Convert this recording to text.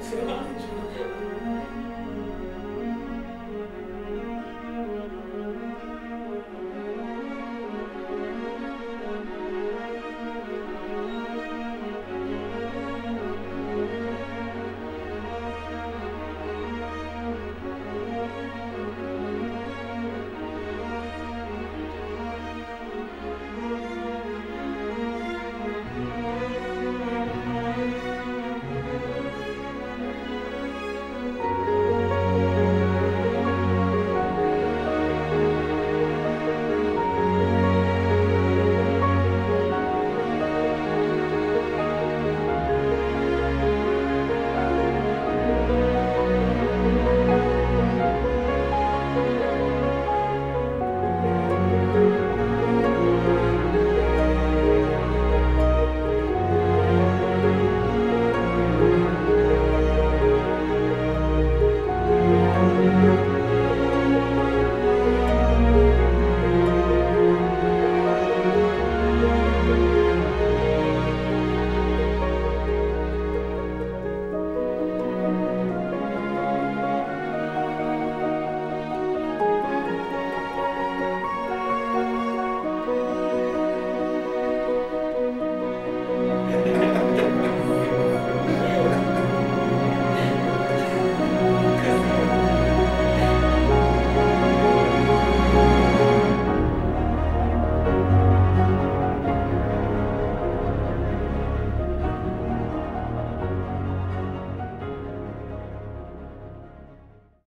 ですよ。